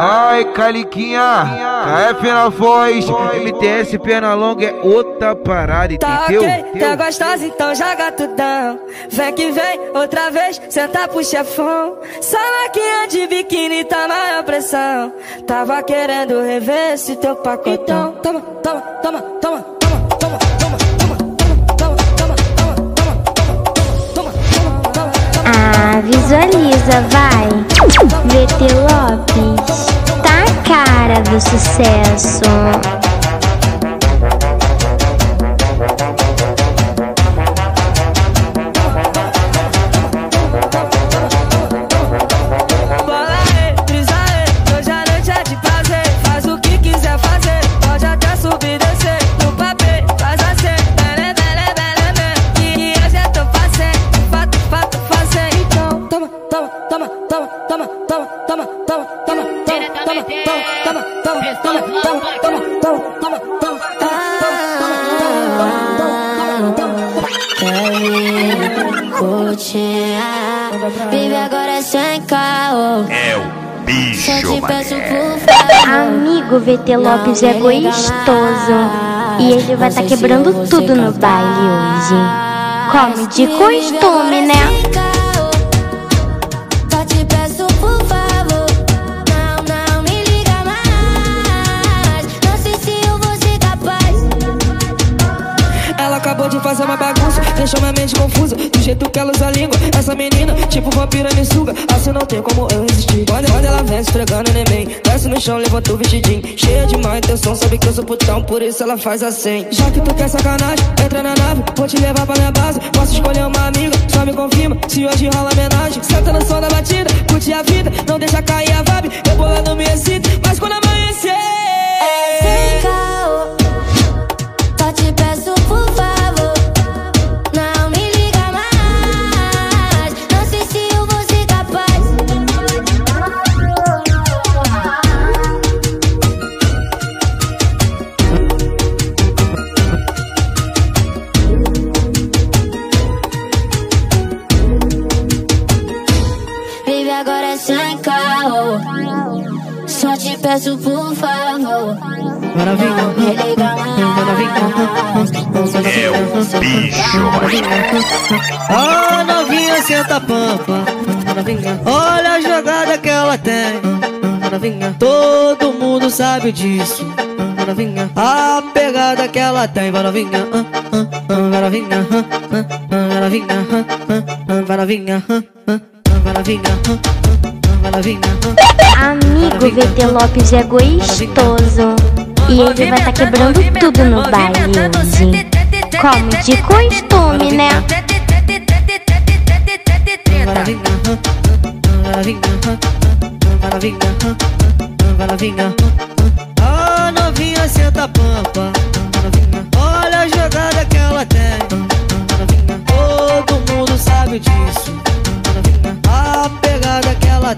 Ai, Caliquinha, KF na voz, MTS perna longa é outra parada, entendeu? Tá ok, tá gostosa, então joga tudão. Vem que vem, outra vez, senta pro chefão. Salaquinha de biquíni, tá maior pressão. Tava querendo rever esse teu pacotão. Então, toma, toma, toma, toma, toma, toma, toma. Ah, visualiza, vai. VT to para ver sucesso. toma, toma, toma, toma. toma, Toma, toma, toma, toma, toma, toma. toma, toma, toma, toma, toma, bicho. Só te peço por. Amigo VT Lopes é gostoso. E ele vai estar tá quebrando tudo no baile hoje. Come de costume, né? Ela acabou de fazer uma bagunça, deixou minha mente confusa. Do jeito que ela usa a língua, essa menina, tipo vampira me suga. Assim não tem como eu resistir. Quando, quando ela vem esfregando neném, desce no chão, levanta o vestidinho. Cheia de má intenção, sabe que eu sou putão, por isso ela faz assim. Já que tu quer sacanagem, entra na nave, vou te levar pra minha base. Posso escolher uma amiga, só me confirma se hoje rola homenagem. Senta no som da batida, curte a vida, não deixa cair a vibe. Rebolando me excita, mas quando amanhecer. Peço por favor. Maravilha, me liga mais. É o bicho. Ó novinha senta pampa. Olha a jogada que ela tem. Todo mundo sabe disso. A pegada que ela tem Vai novinha ah, ah, ah, Vai Amigo VT Lopes é gostoso. E ele vai estar tá quebrando tudo no baile hoje. Como de costume, né? A novinha senta pampa. Olha a jogada que ela tem. Todo mundo sabe disso. A pegada que ela tem.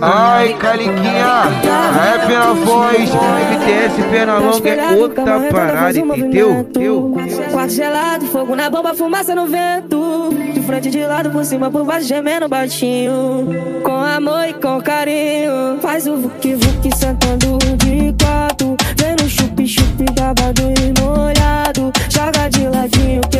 Ai, Caliquinha, rap na voz, MTS, perna longa, é outra parada, entendeu? Teu. Quarto gelado, fogo na bomba, fumaça no vento. De frente de lado, por cima, por baixo, gemendo baixinho. Com amor e com carinho. Faz o vuki vuki sentando de quatro. Vendo chup chup babado e molhado. Joga de ladinho, que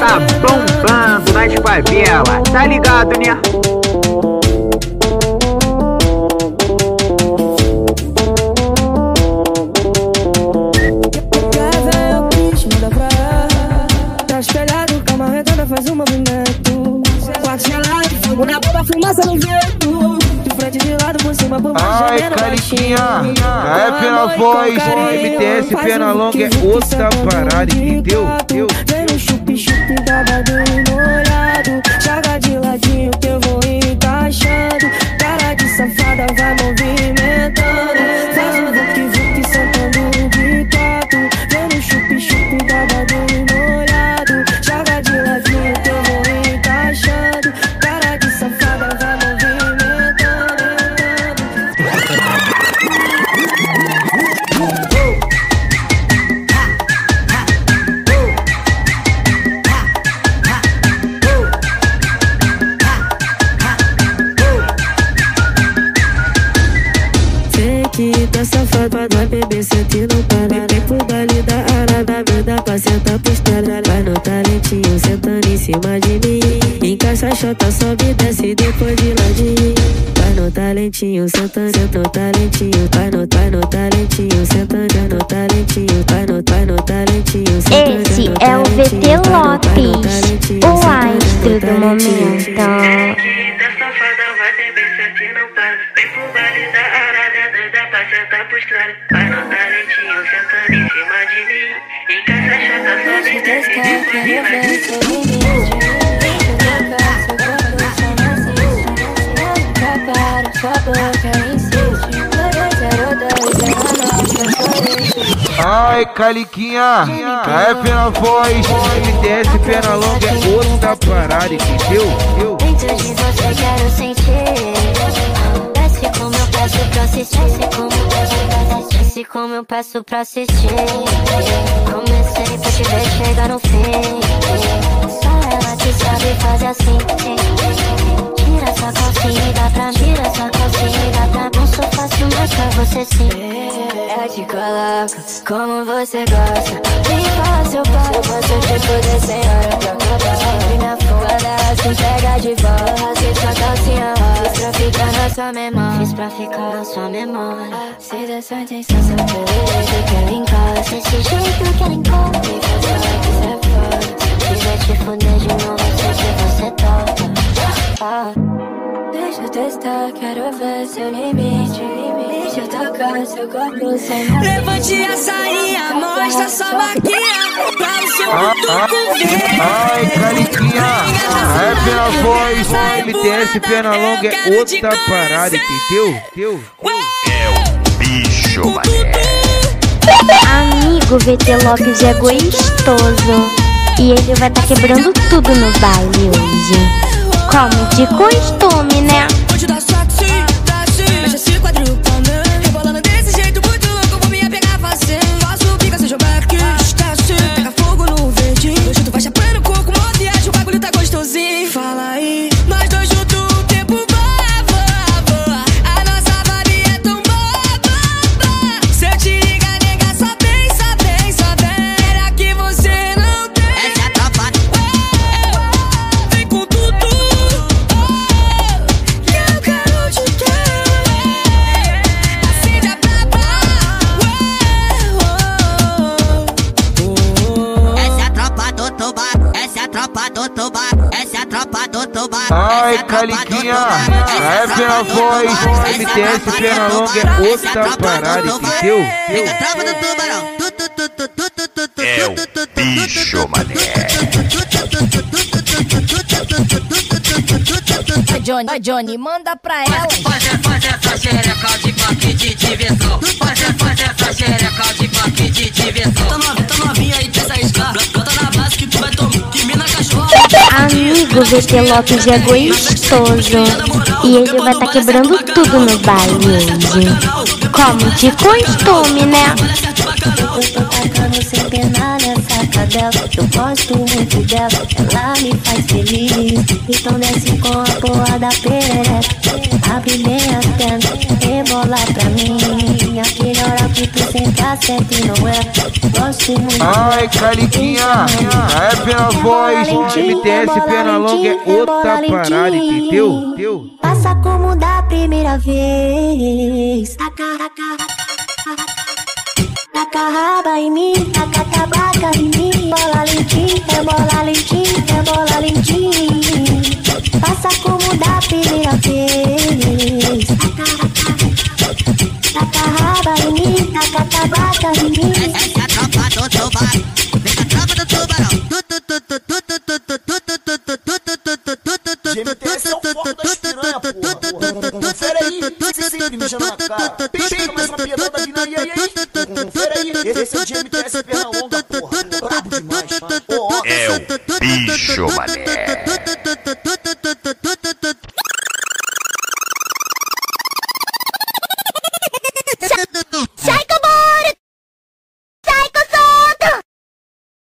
tá bombando nas favelas, tá ligado, né? Faz um movimento Quatro gelados, fogo na boca, fumaça no vento De frente de lado, por cima, por baixo Ai, Cariquinha, é pela voz MTS, pena longa, é outra parada Entendeu? Entendeu? I do Essa safada vai beber sentindo parar Vem pro baile da arada, me dá pra sentar pros estrada Vai no talentinho sentando em cima de mim. Encaixa a chata sobe e desce depois de ladinho Vai no talentinho sentando, senta no talentinho. Vai no, vai no talentinho sentando, no talentinho. Vai no, vai no talentinho sentando Esse é o VT Lopes, o astro do momento. Sentar pros tralhos Vai no talentinho sentando em cima de mim. Encaixa a chata sobe desce depois de ladinho Ai, Caliquinha, rap na voz, MTS, perna longa é outra parada, entendeu? entendeu? Dentro de você quero sentir como eu peço pra assistir. Comecei pra te ver chegar no fim. Só ela que sabe fazer assim Tira essa calcinha e dá pra mim. Tira essa calcinha e dá pra mim. Não sou fácil, mas pra você sim. Eu te coloco como você gosta. Vem fácil, eu passo Eu posso te fuder sem hora pra acabar E na fuga dela se pega de volta. Se sua calcinha rosa Fiz pra ficar na sua memória. Fiz pra ficar na sua memória. Se dessa intenção, só pelo jeito que ela encosta. Desse jeito que ela encosta. Vem fazer que cê limite. Deixa eu tocar seu corpo sem nada. Levante a sainha, mostra sua maquinha Pra o seu Ah, butuco ver Ai, Caliquinha, rap na voz, MTS, perna longa é outra parada, entendeu? entendeu? Bicho, mané. Amigo VT Lopes é gostoso. E ele vai tá quebrando tudo no baile hoje. Como de costume, né? je suis quadruple tropa do tubar. Ai, Caliquinha, rap na voz, MTS, perna longa é outra parada, entendeu? Fica a tropa do tubarão. Tu, tu, tu, tu, tu, tu, tu, tu, É o tu, tu, tu, bicho, mané. Johnny, Johnny, manda pra ela. Amigo VT Lopes é gostoso. E ele vai tá quebrando tudo no baile hoje. Como de costume, né? Eu gosto muito dela, ela me faz feliz Então desce com a porra da Abre pernas, rebola pra mim Tu sempre acerta e não é Gosto muito Ai, Caliquinha, rap na voz, MTS, perna longa é outra parada, entendeu? entendeu? Passa como da primeira vez. Taca, taca, taca raba em mim. Taca tabaca em mim. Bola lentinha, é bola lentinha, é bola lentinha. Passa como da primeira vez é o bicho, mané.